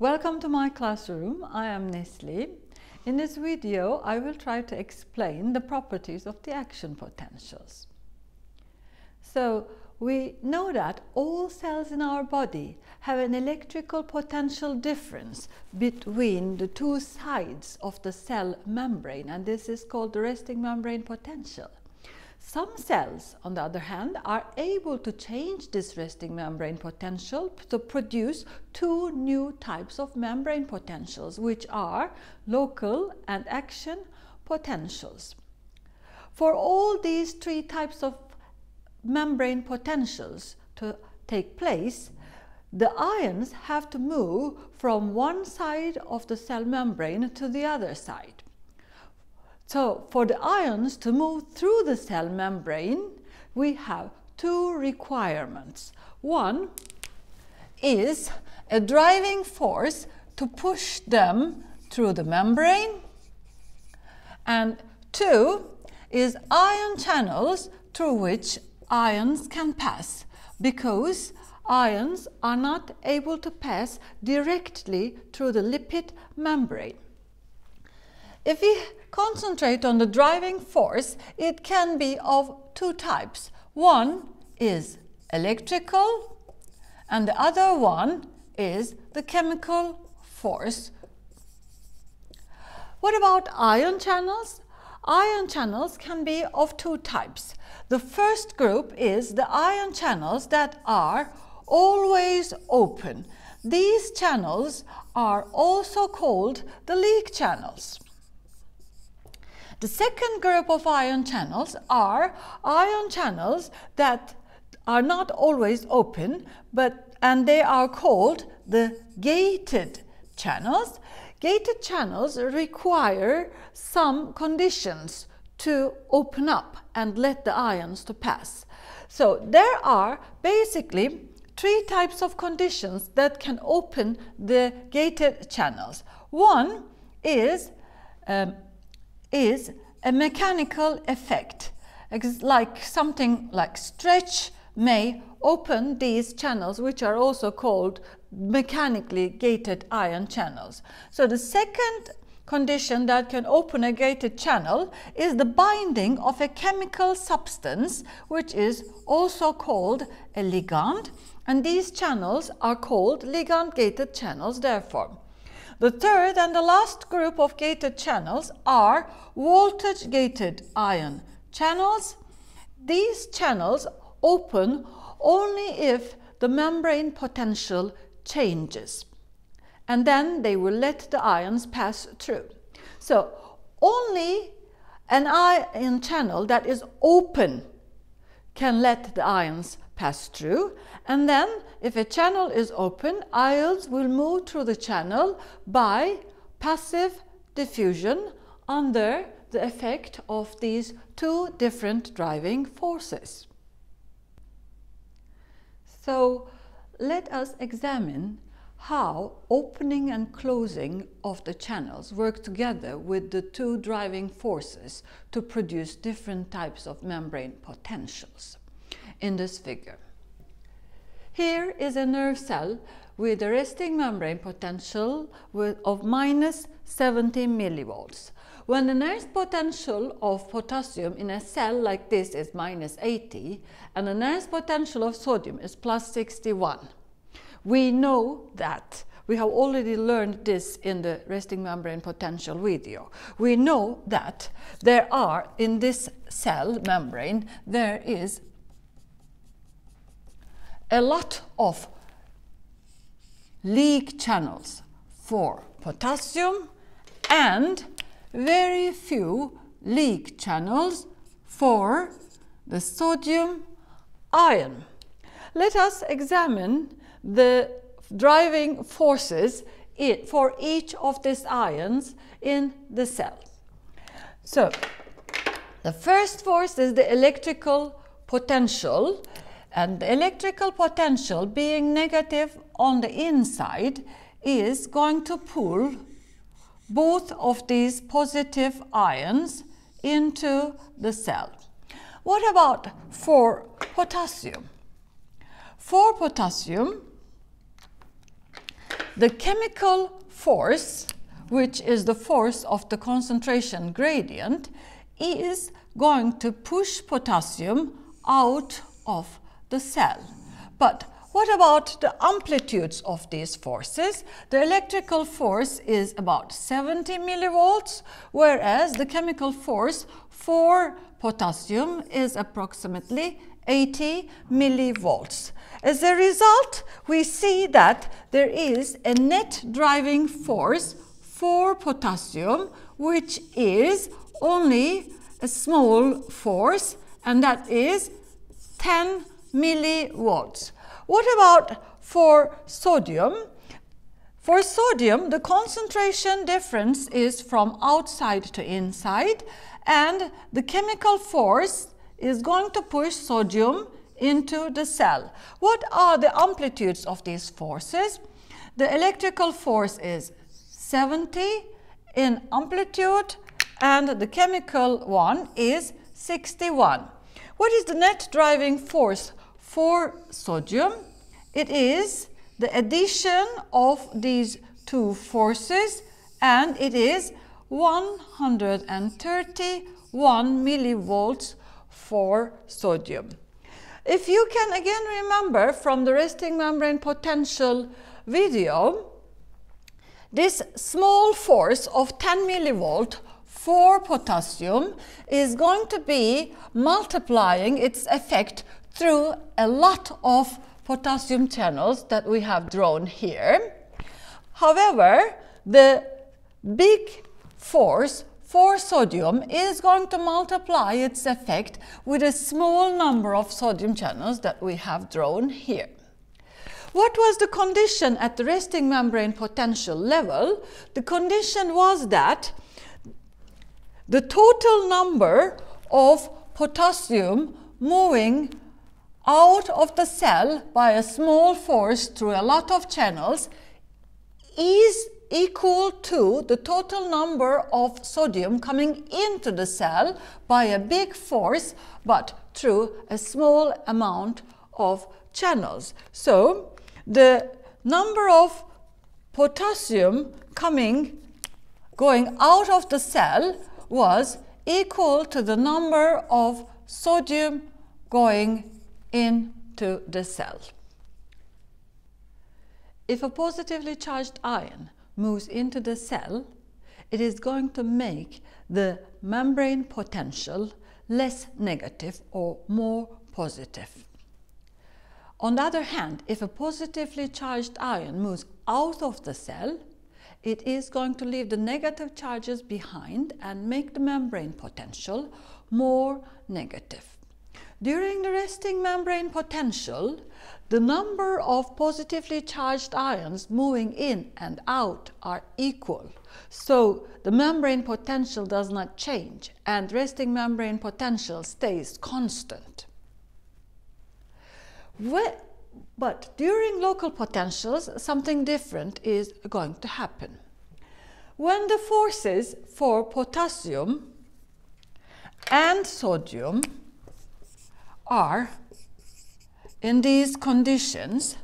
Welcome to my classroom. I am Nesli. In this video, I will try to explain the properties of the action potentials. So, we know that all cells in our body have an electrical potential difference between the two sides of the cell membrane and this is called the resting membrane potential. Some cells, on the other hand, are able to change this resting membrane potential to produce two new types of membrane potentials, which are local and action potentials. For all these three types of membrane potentials to take place, the ions have to move from one side of the cell membrane to the other side. So for the ions to move through the cell membrane, we have two requirements. One is a driving force to push them through the membrane and two is ion channels through which ions can pass because ions are not able to pass directly through the lipid membrane. If we concentrate on the driving force, it can be of two types. One is electrical and the other one is the chemical force. What about ion channels? Ion channels can be of two types. The first group is the ion channels that are always open. These channels are also called the leak channels. The second group of ion channels are ion channels that are not always open, but and they are called the gated channels. Gated channels require some conditions to open up and let the ions to pass. So there are basically three types of conditions that can open the gated channels. One is um, is a mechanical effect, like something like stretch may open these channels, which are also called mechanically gated ion channels. So the second condition that can open a gated channel is the binding of a chemical substance, which is also called a ligand. And these channels are called ligand gated channels, therefore. The third and the last group of gated channels are voltage gated ion channels. These channels open only if the membrane potential changes and then they will let the ions pass through. So only an ion channel that is open can let the ions pass through and then if a channel is open ions will move through the channel by passive diffusion under the effect of these two different driving forces. So let us examine how opening and closing of the channels work together with the two driving forces to produce different types of membrane potentials in this figure. Here is a nerve cell with a resting membrane potential of minus 70 millivolts. When the Nernst potential of potassium in a cell like this is minus 80 and the Nernst potential of sodium is plus 61, we know that we have already learned this in the resting membrane potential video. We know that there are in this cell membrane there is a lot of leak channels for potassium and very few leak channels for the sodium ion. Let us examine the driving forces for each of these ions in the cell. So, the first force is the electrical potential and the electrical potential being negative on the inside is going to pull both of these positive ions into the cell. What about for potassium? For potassium, the chemical force, which is the force of the concentration gradient, is going to push potassium out of the cell. But what about the amplitudes of these forces? The electrical force is about 70 millivolts, whereas the chemical force for potassium is approximately 80 millivolts. As a result, we see that there is a net driving force for potassium, which is only a small force, and that is 10 millivolts. What about for sodium? For sodium, the concentration difference is from outside to inside, and the chemical force is going to push sodium into the cell. What are the amplitudes of these forces? The electrical force is 70 in amplitude and the chemical one is 61. What is the net driving force for sodium? It is the addition of these two forces and it is 131 millivolts for sodium. If you can again remember from the resting membrane potential video, this small force of 10 millivolt for potassium is going to be multiplying its effect through a lot of potassium channels that we have drawn here. However, the big force for sodium is going to multiply its effect with a small number of sodium channels that we have drawn here. What was the condition at the resting membrane potential level? The condition was that the total number of potassium moving out of the cell by a small force through a lot of channels is equal to the total number of sodium coming into the cell by a big force but through a small amount of channels. So the number of potassium coming going out of the cell was equal to the number of sodium going into the cell. If a positively charged ion moves into the cell, it is going to make the membrane potential less negative or more positive. On the other hand, if a positively charged ion moves out of the cell, it is going to leave the negative charges behind and make the membrane potential more negative. During the resting membrane potential, the number of positively charged ions moving in and out are equal. So the membrane potential does not change and resting membrane potential stays constant. but during local potentials, something different is going to happen. When the forces for potassium and sodium are in these conditions,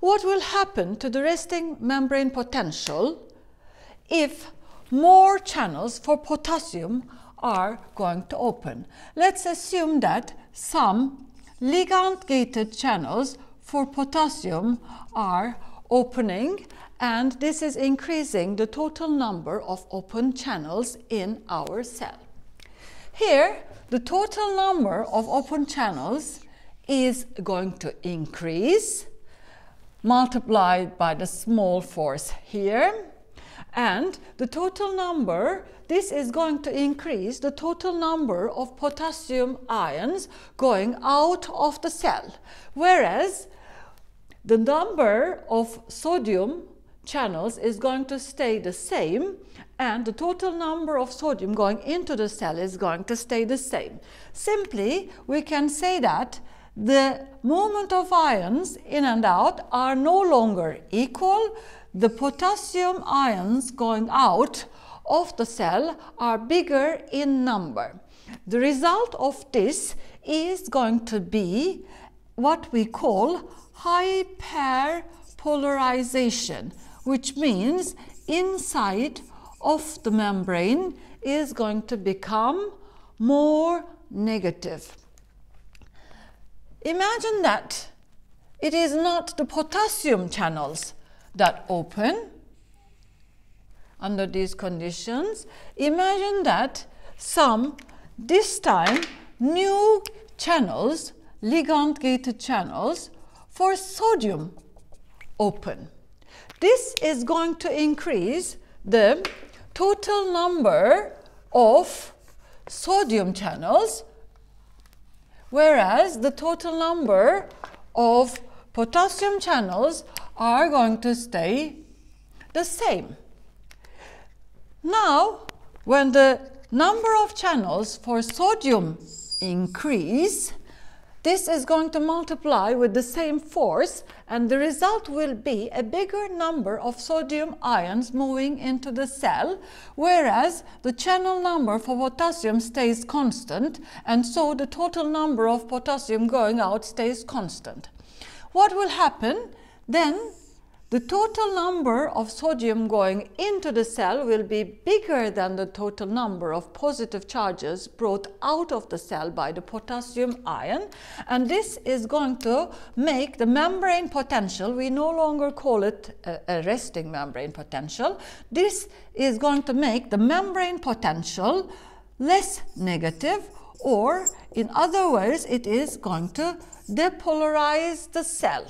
what will happen to the resting membrane potential if more channels for potassium are going to open? Let's assume that some ligand-gated channels for potassium are opening and this is increasing the total number of open channels in our cell. Here, the total number of open channels is going to increase multiplied by the small force here. And the total number this is going to increase the total number of potassium ions going out of the cell. Whereas the number of sodium channels is going to stay the same and the total number of sodium going into the cell is going to stay the same. Simply, we can say that the movement of ions in and out are no longer equal. The potassium ions going out of the cell are bigger in number. The result of this is going to be what we call hyperpolarization which means inside of the membrane is going to become more negative. Imagine that it is not the potassium channels that open under these conditions. Imagine that some, this time, new channels, ligand gated channels for sodium open. This is going to increase the total number of sodium channels, whereas the total number of potassium channels are going to stay the same. Now, when the number of channels for sodium increase, this is going to multiply with the same force and the result will be a bigger number of sodium ions moving into the cell, whereas the channel number for potassium stays constant and so the total number of potassium going out stays constant. What will happen? Then the total number of sodium going into the cell will be bigger than the total number of positive charges brought out of the cell by the potassium ion and this is going to make the membrane potential, we no longer call it a, resting membrane potential, this is going to make the membrane potential less negative or in other words it is going to depolarize the cell.